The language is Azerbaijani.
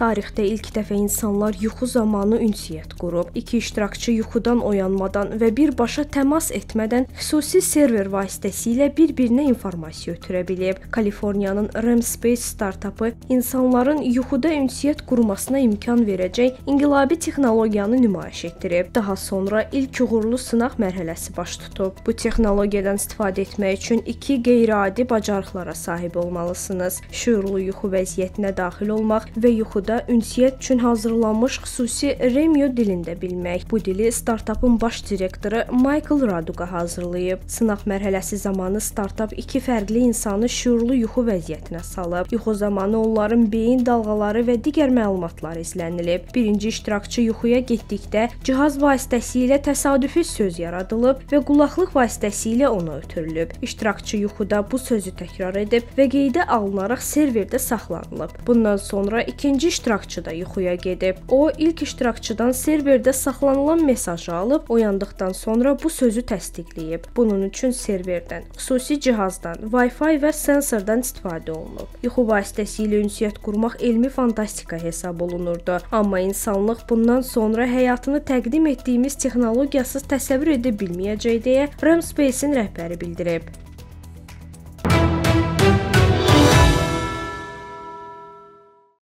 Tarixdə ilk dəfə insanlar yuxu zamanı ünsiyyət qurub. İki iştirakçı yuxudan oyanmadan və birbaşa təmas etmədən xüsusi server vasitəsilə bir-birinə informasiya ötürə bilib. Kaliforniyanın REM Space startapı insanların yuxuda ünsiyyət qurmasına imkan verəcək inqilabi texnologiyanı nümayiş etdirib. Daha sonra ilk uğurlu sınaq mərhələsi baş tutub. Bu texnologiyadan istifadə etmək üçün iki qeyri-adi bacarıqlara sahib olmalısınız. Şüurlu yuxu vəziyyətinə daxil olmaq və yuxuda ünsiyyət üçün hazırlanmış xüsusi Remyo dilində bilmək. Bu dili startapın baş direktoru Michael Raduga hazırlayıb. Sınaq mərhələsi zamanı startap iki fərqli insanı şüurlu yuxu vəziyyətinə salıb. Yuxu zamanı onların beyin dalğaları və digər məlumatlar izlənilib. Birinci iştirakçı yuxuya getdikdə cihaz vasitəsilə təsadüfi söz yaradılıb və qulaqlıq vasitəsilə ona ötürülüb. İştirakçı yuxuda bu sözü təkrar edib və qeydə alınaraq serverdə saxlanılıb. Bundan sonra ikinci iştirakçı da yuxuya gedib. O ilk iştirakçıdan serverdə saxlanılan mesajı alıb oyandıqdan sonra bu sözü təsdiqləyib. Bunun üçün serverdən, xüsusi cihazdan, Wi-Fi və sensordan istifadə olunub. Yuxu vasitəsilə ünsiyyət qurmaq elmi fantastika hesab olunurdu, amma insanlıq bundan sonra həyatını təqdim etdiyimiz texnologiyasız təsəvvür edə bilməyəcək deyə Ramspace-in rəhbəri bildirib.